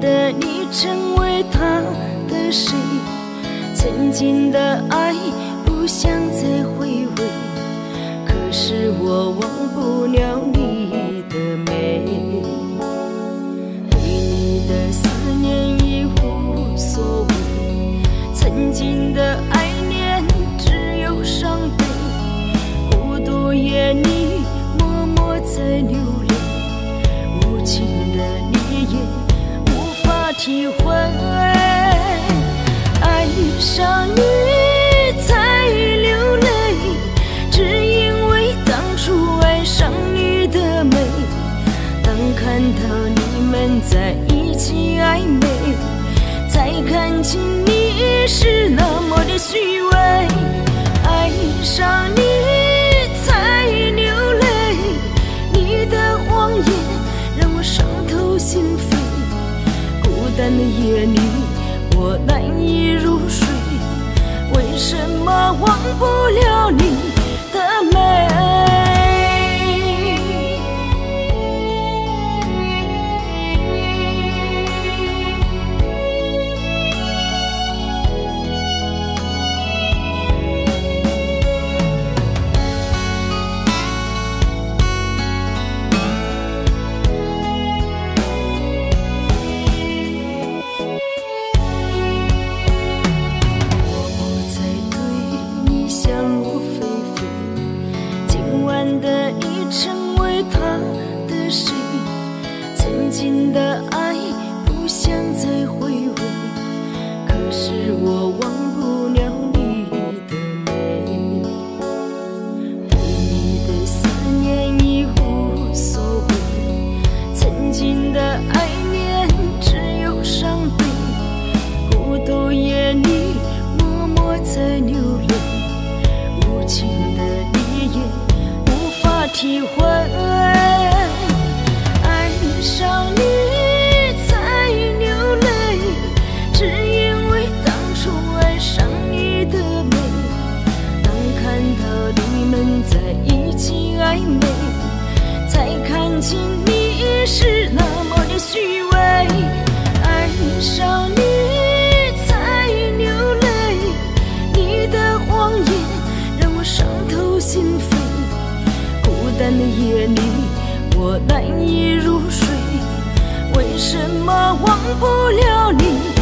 的你成为他的谁？曾经的爱不想再回味，可是我忘不了你的美。对你的思念已无所谓，曾经的爱法体会。爱上你才流泪，只因为当初爱上你的美。当看到你们在一起暧昧，才看清你是那么的虚伪。爱上你夜里，我难以入睡，为什么忘不了你的美？的已成为他的谁？曾经的爱不想再回味，可是我忘不了你的美。对你的思念已无所谓，曾经的爱恋只有伤悲。孤独夜里默默在流泪，无情的你也体会。爱上你才流泪，只因为当初爱上你的美。当看到你们在一起暧昧，才看清你是那么的虚伪。夜里，我难以入睡，为什么忘不了你？